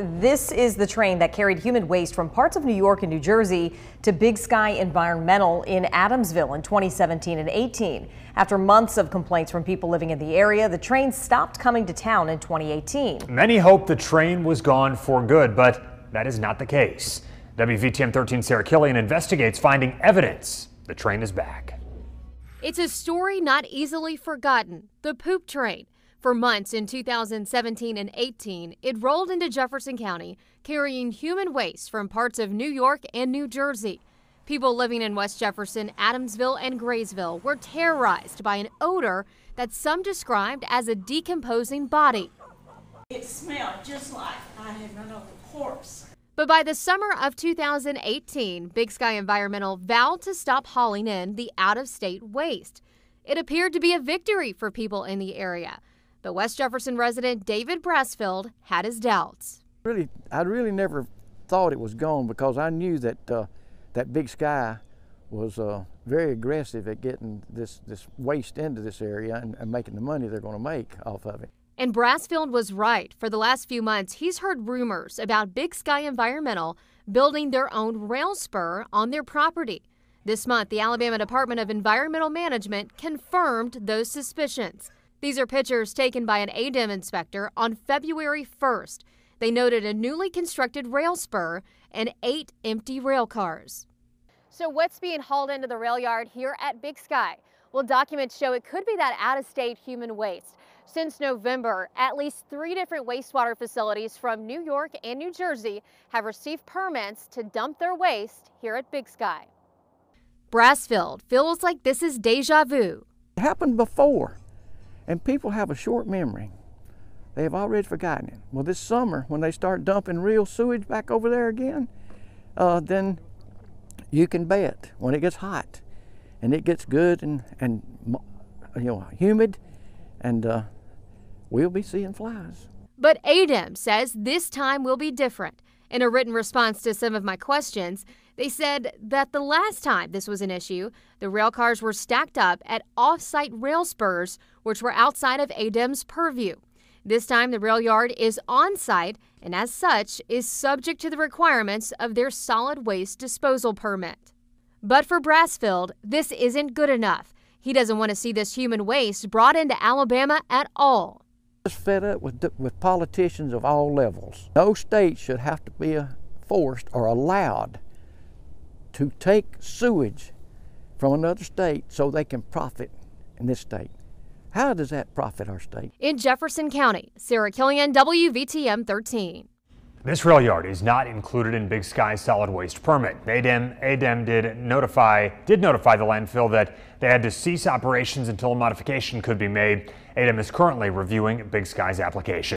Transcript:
This is the train that carried human waste from parts of New York and New Jersey to Big Sky Environmental in Adamsville in 2017 and 18. After months of complaints from people living in the area, the train stopped coming to town in 2018. Many hoped the train was gone for good, but that is not the case. WVTM 13 Sarah Killian investigates finding evidence the train is back. It's a story not easily forgotten the poop train. For months in 2017 and 18, it rolled into Jefferson County carrying human waste from parts of New York and New Jersey. People living in West Jefferson, Adamsville, and Graysville were terrorized by an odor that some described as a decomposing body. It smelled just like I had run over a corpse. But by the summer of 2018, Big Sky Environmental vowed to stop hauling in the out of state waste. It appeared to be a victory for people in the area. But West Jefferson resident David Brasfield had his doubts. Really, I really never thought it was gone because I knew that uh, that Big Sky was uh, very aggressive at getting this, this waste into this area and, and making the money they're going to make off of it. And Brasfield was right. For the last few months, he's heard rumors about Big Sky Environmental building their own rail spur on their property. This month, the Alabama Department of Environmental Management confirmed those suspicions. These are pictures taken by an ADEM inspector on February 1st. They noted a newly constructed rail spur and eight empty rail cars. So what's being hauled into the rail yard here at Big Sky? Well, documents show it could be that out-of-state human waste. Since November, at least three different wastewater facilities from New York and New Jersey have received permits to dump their waste here at Big Sky. Brasfield feels like this is deja vu. It happened before. And people have a short memory. They have already forgotten it. Well, this summer, when they start dumping real sewage back over there again, uh, then you can bet when it gets hot and it gets good and, and you know, humid, and uh, we'll be seeing flies. But ADEM says this time will be different. In a written response to some of my questions, they said that the last time this was an issue, the rail cars were stacked up at off site rail spurs, which were outside of ADEM's purview. This time, the rail yard is on site and, as such, is subject to the requirements of their solid waste disposal permit. But for Brasfield, this isn't good enough. He doesn't want to see this human waste brought into Alabama at all just fed up with, with politicians of all levels. No state should have to be forced or allowed to take sewage from another state so they can profit in this state. How does that profit our state? In Jefferson County, Sarah Killian, WVTM 13. This rail yard is not included in Big Sky's solid waste permit. ADEM, ADEM did notify did notify the landfill that they had to cease operations until a modification could be made. ADEM is currently reviewing Big Sky's application.